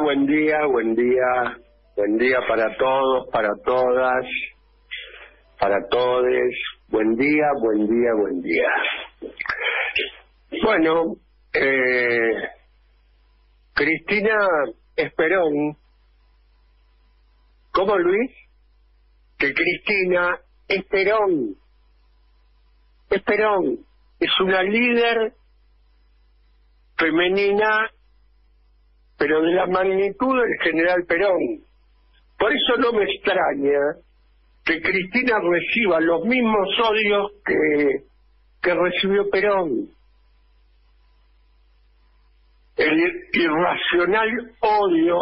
Buen día, buen día, buen día, para todos, para todas, para todes. Buen día, buen día, buen día. Bueno, eh, Cristina Esperón, ¿cómo Luis? Que Cristina Esperón, Esperón, es una líder femenina pero de la magnitud del general Perón. Por eso no me extraña que Cristina reciba los mismos odios que, que recibió Perón. El irracional odio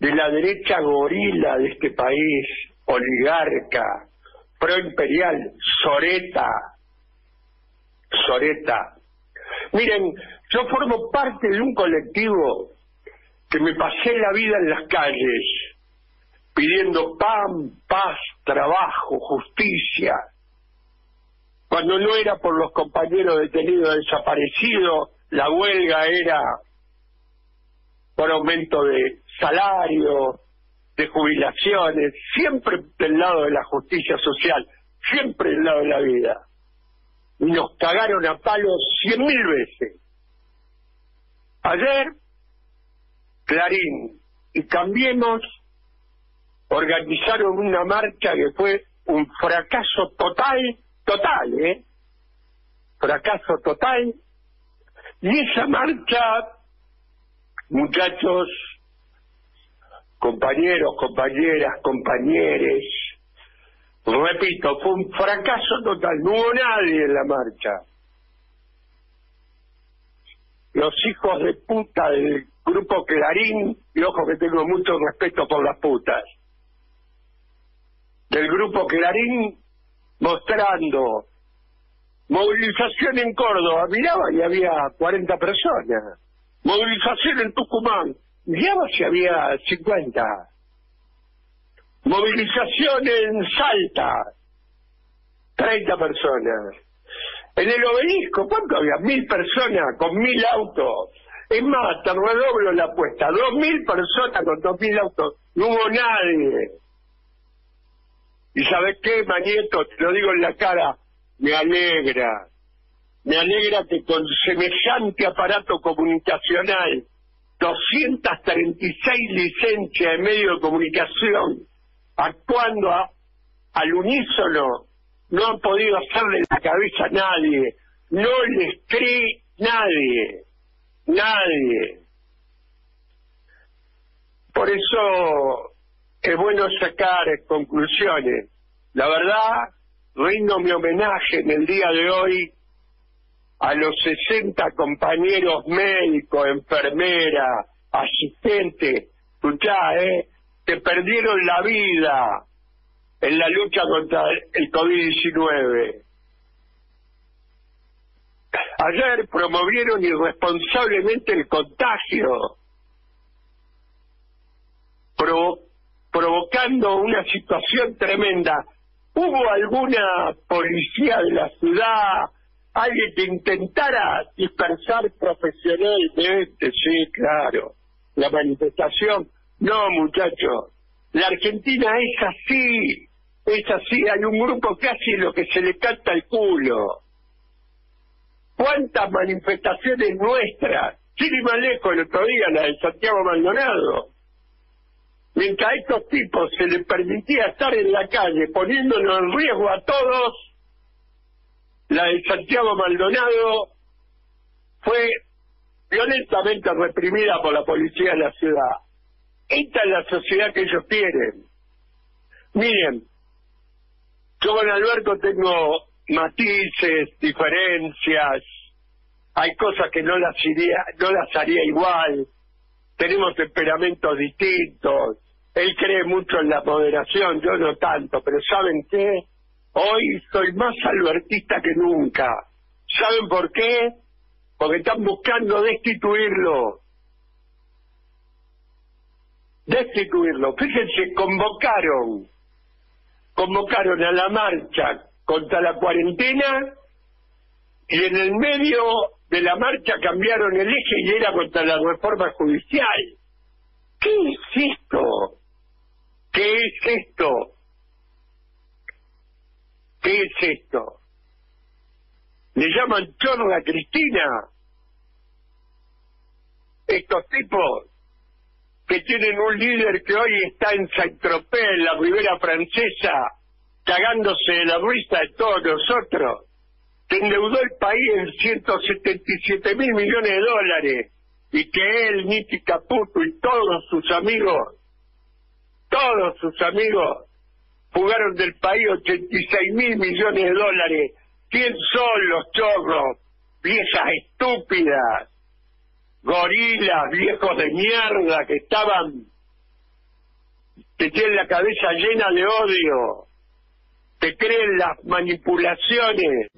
de la derecha gorila de este país, oligarca, proimperial, Soreta, Soreta. Miren, yo formo parte de un colectivo que me pasé la vida en las calles pidiendo pan, paz, trabajo, justicia. Cuando no era por los compañeros detenidos desaparecidos, la huelga era por aumento de salario, de jubilaciones, siempre del lado de la justicia social, siempre del lado de la vida. Y nos cagaron a palos cien mil veces. Ayer, Clarín y Cambiemos organizaron una marcha que fue un fracaso total, total, ¿eh? Fracaso total. Y esa marcha, muchachos, compañeros, compañeras, compañeres, repito, fue un fracaso total. No hubo nadie en la marcha. Los hijos de puta del grupo Clarín, y ojo que tengo mucho respeto por las putas, del grupo Clarín mostrando movilización en Córdoba, miraba y había 40 personas, movilización en Tucumán, miraba si había 50, movilización en Salta, 30 personas, en el obelisco, ¿cuánto había? Mil personas con mil autos. Es más, te redoblo la apuesta. Dos mil personas con dos mil autos. No hubo nadie. ¿Y sabes qué, Manieto? Te lo digo en la cara. Me alegra. Me alegra que con semejante aparato comunicacional, 236 licencias de medio de comunicación, actuando al unísono, no han podido hacerle la cabeza a nadie, no les cree nadie, nadie. Por eso es bueno sacar conclusiones. La verdad, rindo mi homenaje en el día de hoy a los 60 compañeros médicos, enfermeras, asistentes, escuchá, ¿eh? Que perdieron la vida en la lucha contra el COVID-19. Ayer promovieron irresponsablemente el contagio, provocando una situación tremenda. ¿Hubo alguna policía de la ciudad, alguien que intentara dispersar profesionalmente? Sí, claro. La manifestación. No, muchachos. La Argentina es así. Es así, hay un grupo que hace lo que se le canta el culo. ¿Cuántas manifestaciones nuestras? Sin ir el otro día, la de Santiago Maldonado. Mientras a estos tipos se les permitía estar en la calle poniéndonos en riesgo a todos, la de Santiago Maldonado fue violentamente reprimida por la policía de la ciudad. Esta es la sociedad que ellos quieren. Miren, yo con Alberto tengo matices, diferencias, hay cosas que no las, no las haría igual, tenemos temperamentos distintos, él cree mucho en la moderación, yo no tanto, pero ¿saben qué? Hoy soy más albertista que nunca. ¿Saben por qué? Porque están buscando destituirlo. Destituirlo. Fíjense, convocaron convocaron a la marcha contra la cuarentena y en el medio de la marcha cambiaron el eje y era contra la reforma judicial. ¿Qué es esto? ¿Qué es esto? ¿Qué es esto? Le llaman chorra Cristina. Estos tipos que tienen un líder que hoy está en Saint-Tropez, en la Ribera Francesa, cagándose de la risa de todos nosotros, que endeudó el país en 177 mil millones de dólares, y que él, Niti Caputo y todos sus amigos, todos sus amigos, jugaron del país 86 mil millones de dólares. ¿Quién son los chorros? Viejas estúpidas, gorilas, viejos de mierda que estaban, que tienen la cabeza llena de odio, que creen las manipulaciones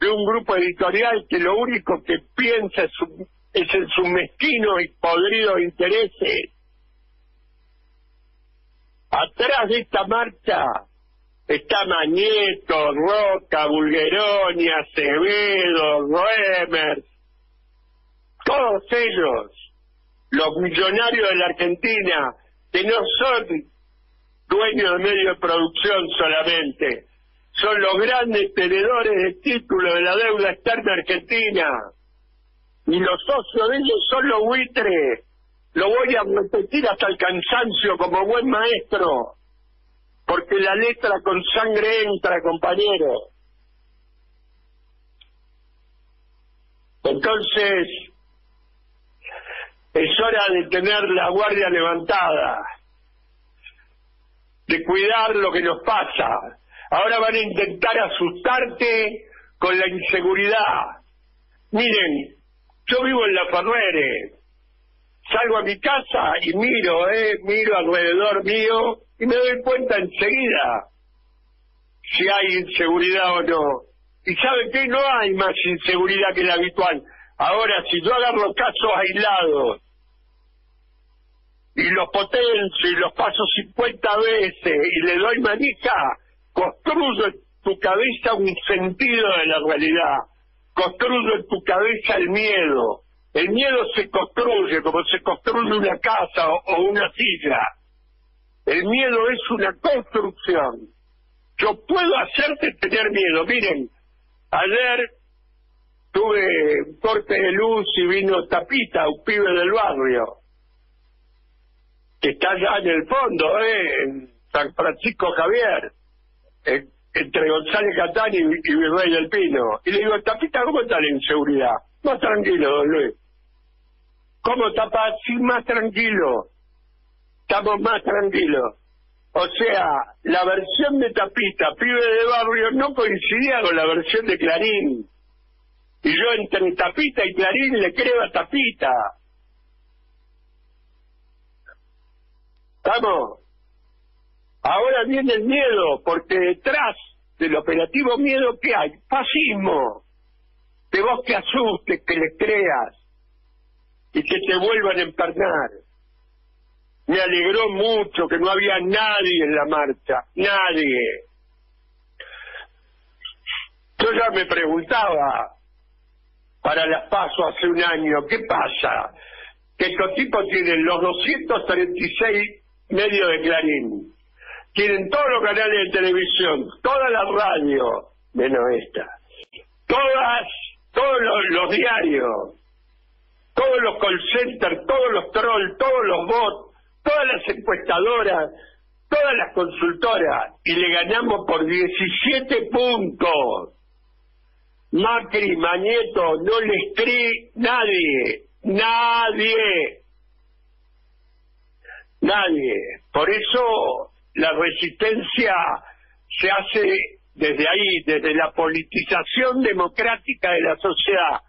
de un grupo editorial que lo único que piensa es, es en sus mezquinos y podridos intereses. Atrás de esta marcha está Mañeto, Roca, Bulgeroni, Acevedo, Roemer, todos ellos, los millonarios de la Argentina, que no son dueños de medios de producción solamente, son los grandes tenedores de títulos de la deuda externa argentina. Y los socios de ellos son los buitres. Lo voy a repetir hasta el cansancio como buen maestro, porque la letra con sangre entra, compañero. Entonces, es hora de tener la guardia levantada, de cuidar lo que nos pasa. Ahora van a intentar asustarte con la inseguridad. Miren, yo vivo en La Ferrere, salgo a mi casa y miro, eh, miro alrededor mío y me doy cuenta enseguida si hay inseguridad o no. Y saben que no hay más inseguridad que la habitual. Ahora, si yo agarro casos aislados y los potencio y los paso 50 veces y le doy manija, construyo en tu cabeza un sentido de la realidad, construyo en tu cabeza el miedo. El miedo se construye como se construye una casa o, una silla. El miedo es una construcción. Yo puedo hacerte tener miedo. Miren, ayer tuve un corte de luz y vino Tapita, un pibe del barrio, que está allá en el fondo, ¿eh? en San Francisco Javier entre González Catán y, Virrey del Pino. Y le digo, Tapita, ¿cómo está la inseguridad? Más tranquilo, don Luis. ¿Cómo tapa? Sí, más tranquilo. Estamos más tranquilos. O sea, la versión de Tapita, pibe de barrio, no coincidía con la versión de Clarín. Y yo entre Tapita y Clarín le creo a Tapita. ¿Estamos? Ahora viene el miedo, porque detrás del operativo miedo, ¿qué hay? Fascismo. De vos que asustes, que le creas y que te vuelvan a empernar. Me alegró mucho que no había nadie en la marcha, nadie. Yo ya me preguntaba para las paso hace un año, ¿qué pasa? Que estos tipos tienen los 236 medios de Clarín, tienen todos los canales de televisión, todas las radios, menos esta, todas, todos los, diarios, todos los call centers, todos los trolls, todos los bots, todas las encuestadoras, todas las consultoras, y le ganamos por 17 puntos. Macri, Mañeto, no les cree nadie, nadie, nadie. Por eso la resistencia se hace desde ahí, desde la politización democrática de la sociedad,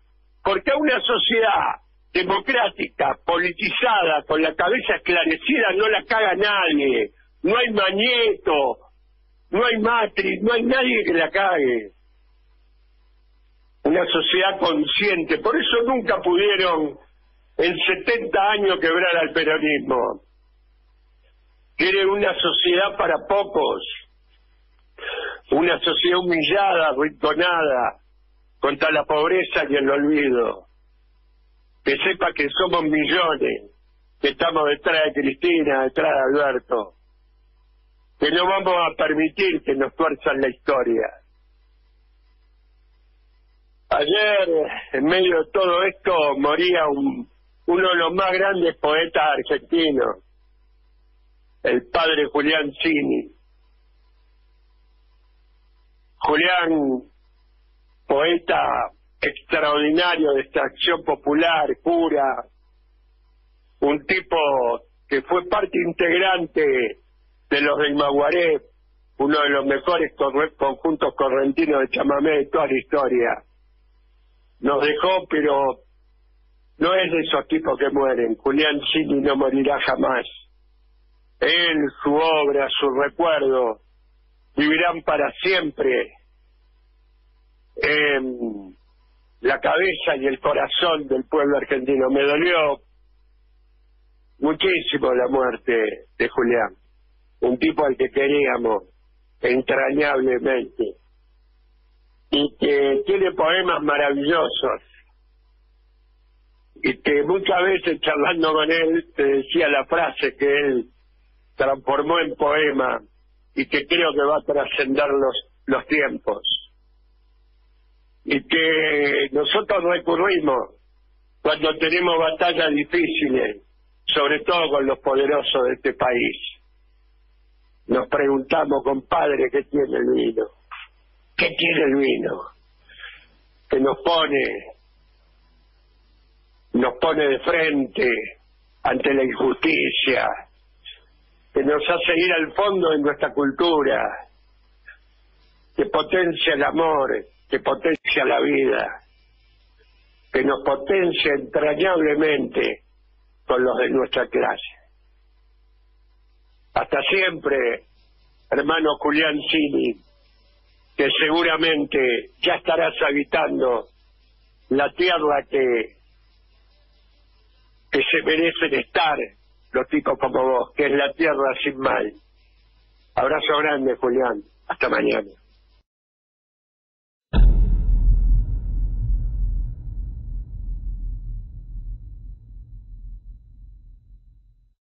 porque a una sociedad democrática, politizada, con la cabeza esclarecida, no la caga nadie, no hay mañeto, no hay matriz, no hay nadie que la cague. Una sociedad consciente, por eso nunca pudieron en 70 años quebrar al peronismo Quiere una sociedad para pocos, una sociedad humillada, arrinconada, contra la pobreza y el olvido. Que sepa que somos millones, que estamos detrás de Cristina, detrás de Alberto, que no vamos a permitir que nos tuerzan la historia. Ayer, en medio de todo esto, moría un, uno de los más grandes poetas argentinos, el padre Julián Cini. Julián, poeta extraordinario de extracción popular, cura, un tipo que fue parte integrante de los del Maguaré, uno de los mejores conjuntos correntinos de chamamé de toda la historia. Nos dejó, pero no es de esos tipos que mueren. Julián Cini no morirá jamás. Él, su obra, su recuerdo, vivirán para siempre en la cabeza y el corazón del pueblo argentino. Me dolió muchísimo la muerte de Julián, un tipo al que queríamos entrañablemente y que tiene poemas maravillosos y que muchas veces charlando con él te decía la frase que él transformó en poema y que creo que va a trascender los, los tiempos. Y que nosotros recurrimos cuando tenemos batallas difíciles, sobre todo con los poderosos de este país. Nos preguntamos, compadre, ¿qué tiene el vino? ¿Qué tiene el vino? Que nos pone, nos pone de frente ante la injusticia, que nos hace ir al fondo de nuestra cultura, que potencia el amor, que potencia la vida, que nos potencia entrañablemente con los de nuestra clase. Hasta siempre, hermano Julián Cini, que seguramente ya estarás habitando la tierra que, que se merecen estar los tipos como vos, que es la tierra sin mal. Abrazo grande, Julián. Hasta mañana.